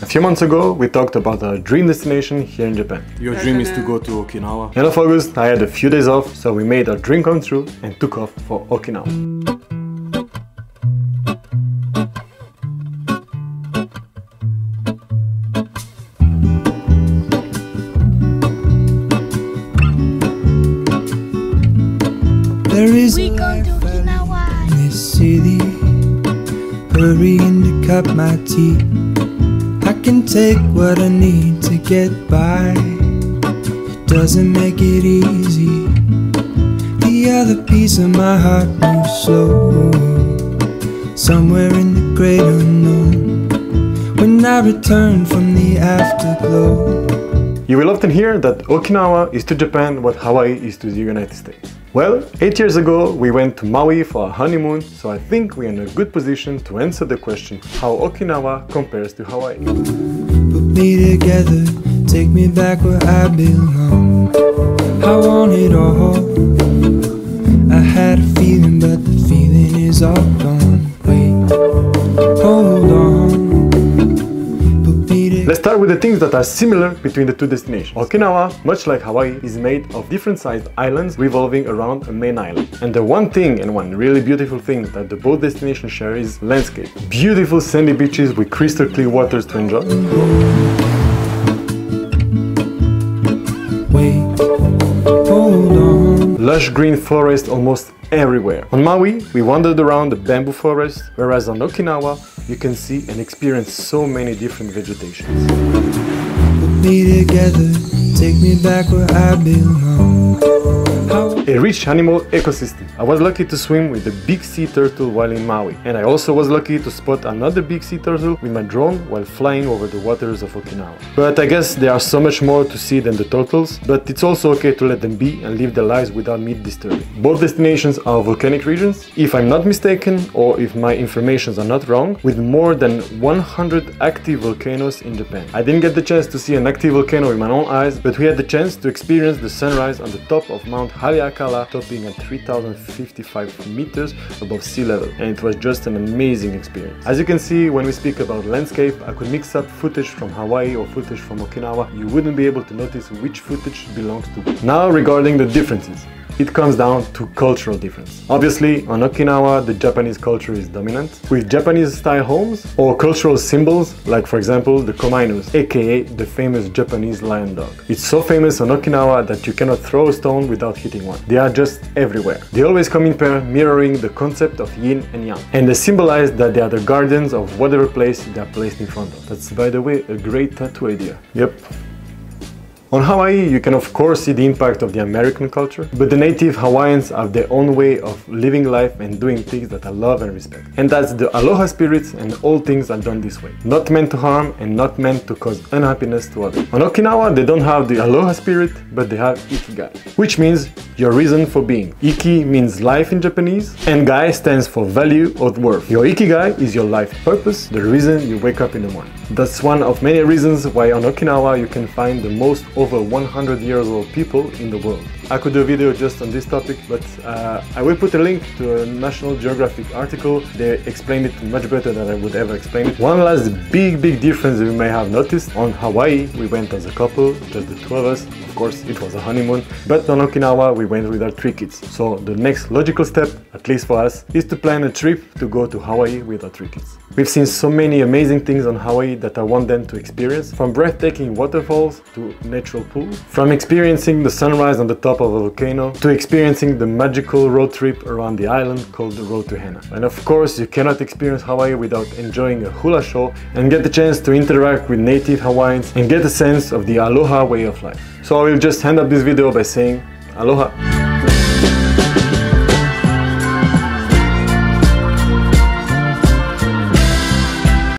A few months ago, we talked about our dream destination here in Japan. Your dream is to go to Okinawa. End of August, I had a few days off, so we made our dream come true and took off for Okinawa. There is We going to Okinawa. in this city, hurrying to cut my teeth. Can take what I need to get by. It doesn't make it easy. The other piece of my heart moves slow, somewhere in the great unknown. When I return from the afterglow. You will often hear that Okinawa is to Japan what Hawaii is to the United States. Well, eight years ago we went to Maui for a honeymoon, so I think we're in a good position to answer the question how Okinawa compares to Hawaii. Put me together, take me back where I belong. I want it all. I had a feeling, but the feeling is all gone. Let's start with the things that are similar between the two destinations. Okinawa, much like Hawaii, is made of different sized islands revolving around a main island. And the one thing and one really beautiful thing that the both destinations share is landscape. Beautiful sandy beaches with crystal clear waters to enjoy. Wait. Lush green forest almost everywhere. On Maui, we wandered around the bamboo forest, whereas on Okinawa, you can see and experience so many different vegetations. Put me together, take me back where I belong. A rich animal ecosystem. I was lucky to swim with a big sea turtle while in Maui, and I also was lucky to spot another big sea turtle with my drone while flying over the waters of Okinawa. But I guess there are so much more to see than the turtles, but it's also okay to let them be and live their lives without me disturbing. Both destinations are volcanic regions, if I'm not mistaken, or if my informations are not wrong, with more than 100 active volcanoes in Japan. I didn't get the chance to see an active volcano with my own eyes, but we had the chance to experience the sunrise on the top of Mount Haleakala, topping at 3055 meters above sea level, and it was just an amazing experience. As you can see, when we speak about landscape, I could mix up footage from Hawaii or footage from Okinawa. You wouldn't be able to notice which footage belongs to. Now, regarding the differences. It comes down to cultural difference. Obviously, on Okinawa, the Japanese culture is dominant, with Japanese style homes or cultural symbols, like for example the komainus, aka the famous Japanese lion dog. It's so famous on Okinawa that you cannot throw a stone without hitting one. They are just everywhere. They always come in pair, mirroring the concept of yin and yang. And they symbolize that they are the guardians of whatever place they are placed in front of. That's, by the way, a great tattoo idea. Yep. On Hawaii, you can of course see the impact of the American culture, but the native Hawaiians have their own way of living life and doing things that I love and respect. And that's the aloha spirit and all things are done this way. Not meant to harm and not meant to cause unhappiness to others. On Okinawa, they don't have the aloha spirit, but they have ikigai, which means your reason for being. Iki means life in Japanese, and gai stands for value or worth. Your ikigai is your life purpose, the reason you wake up in the morning. That's one of many reasons why on Okinawa you can find the most over 100 years old people in the world. I could do a video just on this topic, but uh, I will put a link to a National Geographic article. They explain it much better than I would ever explain it. One last big, big difference you may have noticed on Hawaii, we went as a couple, just the two of us. Of course, it was a honeymoon, but on Okinawa, we went with our three kids. So the next logical step, at least for us, is to plan a trip to go to Hawaii with our three kids. We've seen so many amazing things on Hawaii that I want them to experience, from breathtaking waterfalls to natural pools, from experiencing the sunrise on the top of a volcano to experiencing the magical road trip around the island called the Road to Hana. And of course, you cannot experience Hawaii without enjoying a hula show and get the chance to interact with native Hawaiians and get a sense of the aloha way of life. So I will just end up this video by saying aloha.